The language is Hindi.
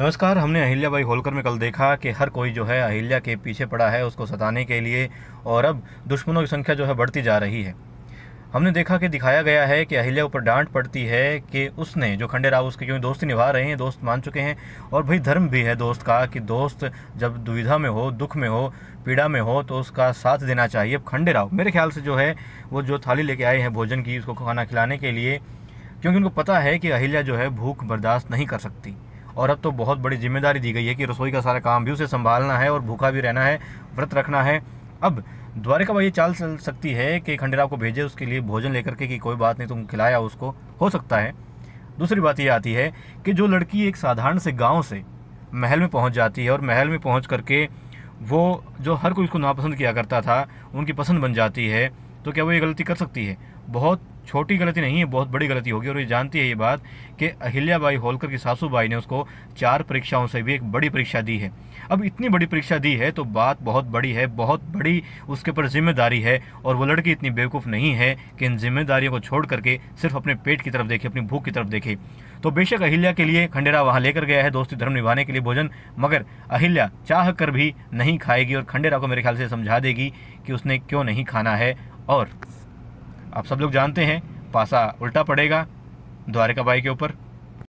नमस्कार, हमने अहिल्या बाई होलकर में कल देखा कि हर कोई जो है अहिल्या के पीछे पड़ा है उसको सताने के लिए और अब दुश्मनों की संख्या जो है बढ़ती जा रही है। हमने देखा कि दिखाया गया है कि अहिल्या ऊपर डांट पड़ती है कि उसने जो खंडे राव उसके क्योंकि दोस्ती निभा रहे हैं, दोस्त मान चुके हैं और भाई धर्म भी है दोस्त का कि दोस्त जब दुविधा में हो, दुख में हो, पीड़ा में हो तो उसका साथ देना चाहिए। अब खंडे राव मेरे ख्याल से जो है वो जो थाली लेके आए हैं भोजन की, उसको खाना खिलाने के लिए, क्योंकि उनको पता है कि अहिल्या जो है भूख बर्दाश्त नहीं कर सकती। और अब तो बहुत बड़ी ज़िम्मेदारी दी गई है कि रसोई का सारा काम भी उसे संभालना है और भूखा भी रहना है, व्रत रखना है। अब द्वारिका भाई, ये चाल चल सकती है कि खंडेराव को भेजे उसके लिए भोजन लेकर के कि कोई बात नहीं, तुम खिलाया उसको, हो सकता है। दूसरी बात ये आती है कि जो लड़की एक साधारण से गाँव से महल में पहुँच जाती है और महल में पहुँच करके वो जो हर कोई उसको नापसंद किया करता था, उनकी पसंद बन जाती है तो क्या वो ये गलती कर सकती है? बहुत छोटी गलती नहीं है बहुत बड़ी गलती होगी। और ये जानती है ये बात कि अहिल्याबाई होलकर की सासूबाई ने उसको चार परीक्षाओं से भी एक बड़ी परीक्षा दी है। अब इतनी बड़ी परीक्षा दी है तो बात बहुत बड़ी है, बहुत बड़ी उसके ऊपर ज़िम्मेदारी है। और वो लड़की इतनी बेवकूफ़ नहीं है कि इन जिम्मेदारियों को छोड़ करके सिर्फ़ अपने पेट की तरफ़ देखे, अपनी भूख की तरफ़ देखे। तो बेशक अहिल्या के लिए खंडेरा वहाँ लेकर गया है दोस्ती धर्म निभाने के लिए भोजन, मगर अहिल्या चाह कर भी नहीं खाएगी। और खंडेरा को मेरे ख्याल से समझा देगी कि उसने क्यों नहीं खाना है। और आप सब लोग जानते हैं पासा उल्टा पड़ेगा द्वारिका बाई के ऊपर।